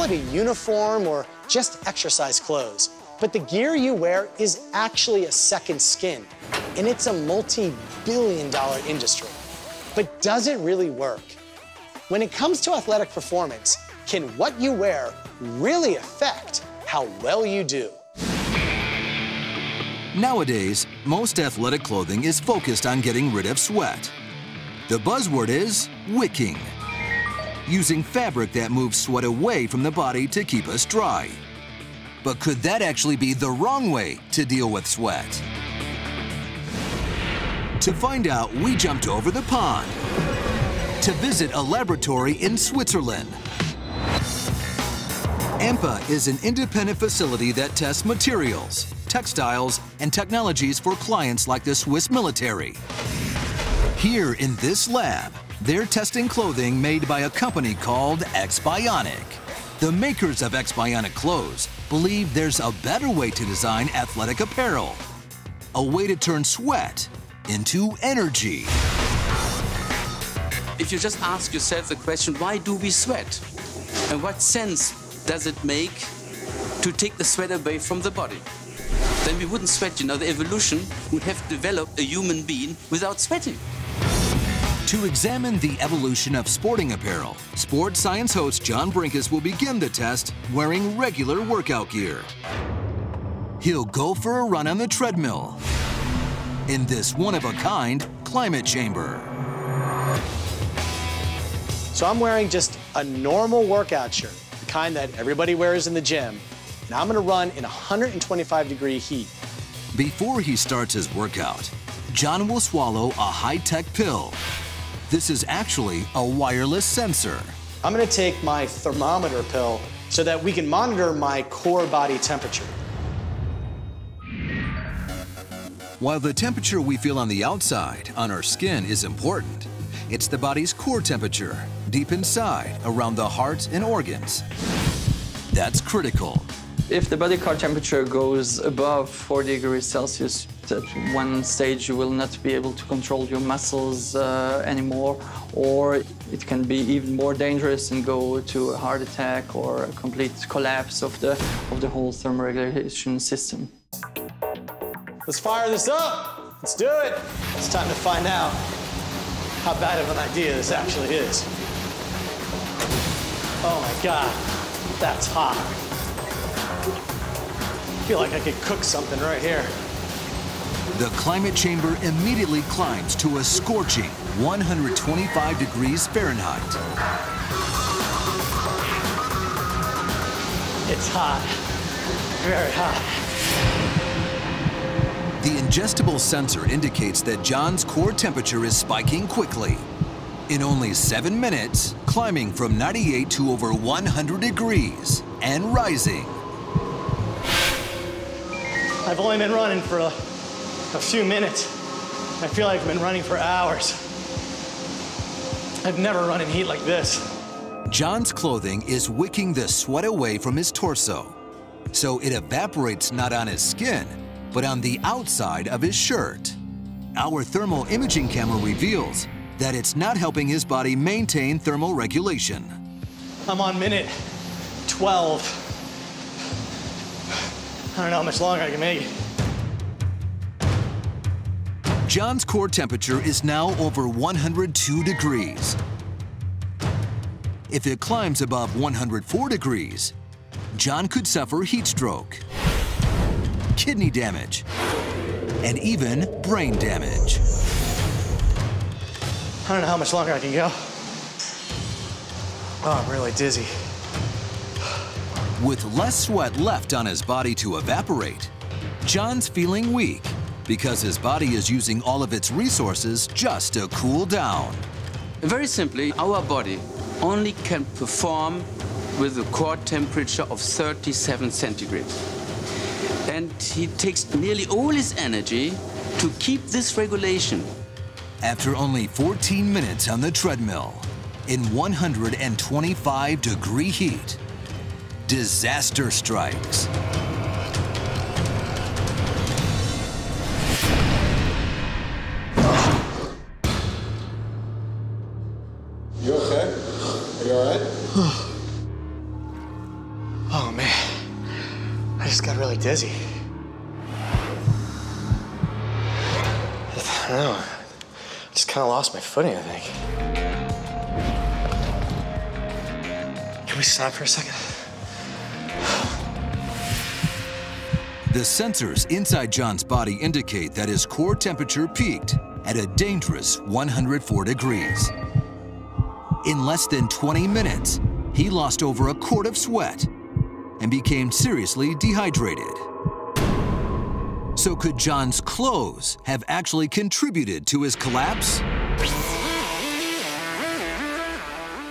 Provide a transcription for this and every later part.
call it uniform or just exercise clothes, but the gear you wear is actually a second skin, and it's a multi-billion dollar industry. But does it really work? When it comes to athletic performance, can what you wear really affect how well you do? Nowadays, most athletic clothing is focused on getting rid of sweat. The buzzword is wicking, using fabric that moves sweat away from the body to keep us dry. But could that actually be the wrong way to deal with sweat? To find out, we jumped over the pond to visit a laboratory in Switzerland. EMPA is an independent facility that tests materials, textiles, and technologies for clients like the Swiss military. Here in this lab, they're testing clothing made by a company called X-Bionic. The makers of X-Bionic clothes believe there's a better way to design athletic apparel. A way to turn sweat into energy. If you just ask yourself the question, why do we sweat? And what sense does it make to take the sweat away from the body? Then we wouldn't sweat, you know, the evolution would have developed a human being without sweating. To examine the evolution of sporting apparel, sports science host John Brenkus will begin the test wearing regular workout gear. He'll go for a run on the treadmill in this one-of-a-kind climate chamber. So I'm wearing just a normal workout shirt, the kind that everybody wears in the gym, and I'm gonna run in 125 degree heat. Before he starts his workout, John will swallow a high-tech pill. This is actually a wireless sensor. I'm gonna take my thermometer pill so that we can monitor my core body temperature. While the temperature we feel on the outside, on our skin, is important, it's the body's core temperature, deep inside, around the heart and organs. That's critical. If the body core temperature goes above 40 degrees Celsius, at one stage you will not be able to control your muscles uh, anymore, or it can be even more dangerous and go to a heart attack or a complete collapse of the, of the whole thermoregulation system. Let's fire this up. Let's do it. It's time to find out how bad of an idea this actually is. Oh my God, that's hot. I feel like I could cook something right here. The climate chamber immediately climbs to a scorching 125 degrees Fahrenheit. It's hot, very hot. The ingestible sensor indicates that John's core temperature is spiking quickly. In only seven minutes, climbing from 98 to over 100 degrees and rising. I've only been running for a, a few minutes. I feel like I've been running for hours. I've never run in heat like this. John's clothing is wicking the sweat away from his torso, so it evaporates not on his skin, but on the outside of his shirt. Our thermal imaging camera reveals that it's not helping his body maintain thermal regulation. I'm on minute 12. I don't know how much longer I can make it. John's core temperature is now over 102 degrees. If it climbs above 104 degrees, John could suffer heat stroke, kidney damage, and even brain damage. I don't know how much longer I can go. Oh, I'm really dizzy. With less sweat left on his body to evaporate, John's feeling weak because his body is using all of its resources just to cool down. Very simply, our body only can perform with a core temperature of 37 centigrade. And he takes nearly all his energy to keep this regulation. After only 14 minutes on the treadmill, in 125 degree heat, disaster strikes. You okay? Are you all right? Oh, man. I just got really dizzy. I don't know. I just kind of lost my footing, I think. Can we stop for a second? The sensors inside John's body indicate that his core temperature peaked at a dangerous 104 degrees. In less than 20 minutes, he lost over a quart of sweat and became seriously dehydrated. So could John's clothes have actually contributed to his collapse?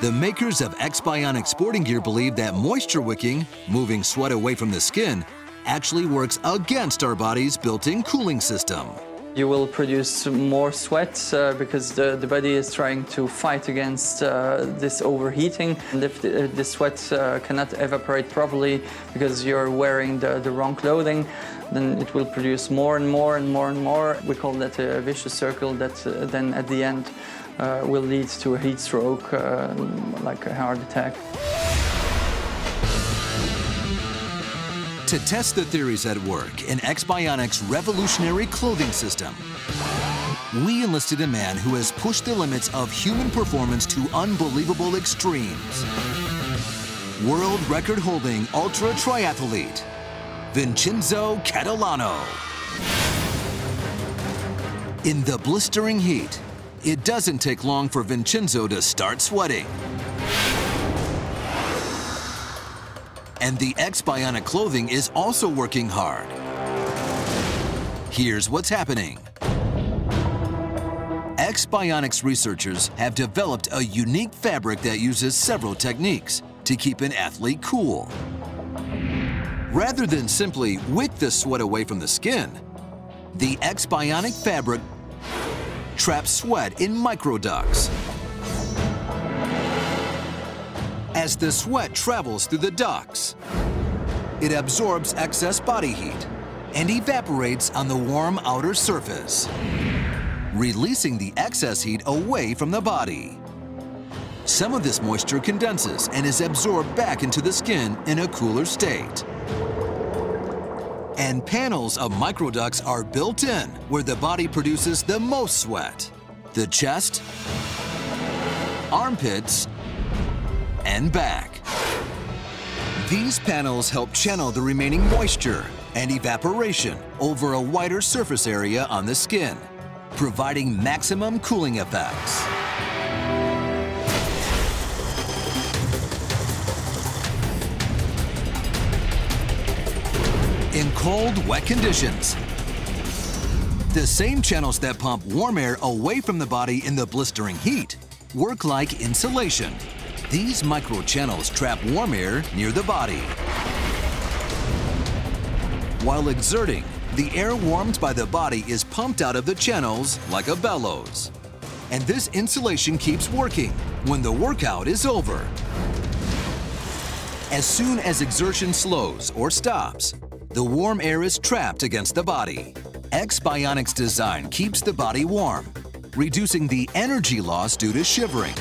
The makers of X-Bionic sporting gear believe that moisture wicking, moving sweat away from the skin, actually works against our body's built-in cooling system. You will produce more sweat uh, because the, the body is trying to fight against uh, this overheating. And if the, the sweat uh, cannot evaporate properly because you're wearing the, the wrong clothing, then it will produce more and more and more and more. We call that a vicious circle that uh, then at the end uh, will lead to a heat stroke, uh, like a heart attack. To test the theories at work in X-Bionic's revolutionary clothing system, we enlisted a man who has pushed the limits of human performance to unbelievable extremes. World record-holding ultra triathlete, Vincenzo Catalano. In the blistering heat, it doesn't take long for Vincenzo to start sweating. And the X-Bionic clothing is also working hard. Here's what's happening. X-Bionics researchers have developed a unique fabric that uses several techniques to keep an athlete cool. Rather than simply wick the sweat away from the skin, the X-Bionic fabric traps sweat in microducts. As the sweat travels through the ducts, it absorbs excess body heat and evaporates on the warm outer surface, releasing the excess heat away from the body. Some of this moisture condenses and is absorbed back into the skin in a cooler state. And panels of microducts are built in where the body produces the most sweat. The chest, armpits, and back. These panels help channel the remaining moisture and evaporation over a wider surface area on the skin, providing maximum cooling effects. In cold, wet conditions, the same channels that pump warm air away from the body in the blistering heat work like insulation. These microchannels trap warm air near the body. While exerting, the air warmed by the body is pumped out of the channels like a bellows. And this insulation keeps working when the workout is over. As soon as exertion slows or stops, the warm air is trapped against the body. X-Bionics design keeps the body warm, reducing the energy loss due to shivering,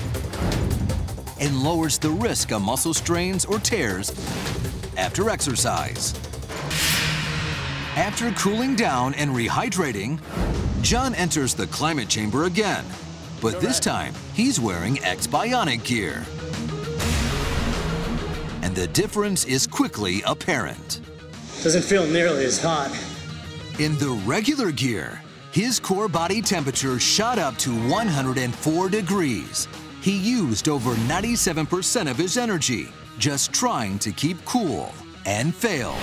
and lowers the risk of muscle strains or tears after exercise. After cooling down and rehydrating, John enters the climate chamber again, but this time he's wearing X-Bionic gear. And the difference is quickly apparent. Doesn't feel nearly as hot. In the regular gear, his core body temperature shot up to 104 degrees. He used over 97% of his energy just trying to keep cool and failed.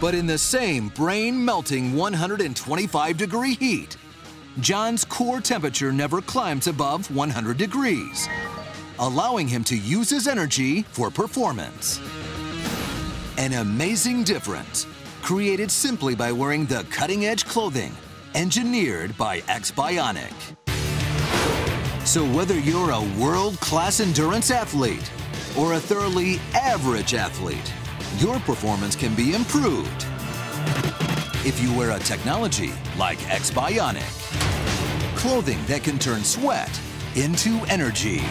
But in the same brain-melting 125 degree heat, John's core temperature never climbs above 100 degrees, allowing him to use his energy for performance. An amazing difference created simply by wearing the cutting-edge clothing engineered by X-Bionic. So whether you're a world-class endurance athlete or a thoroughly average athlete, your performance can be improved if you wear a technology like X-Bionic. Clothing that can turn sweat into energy.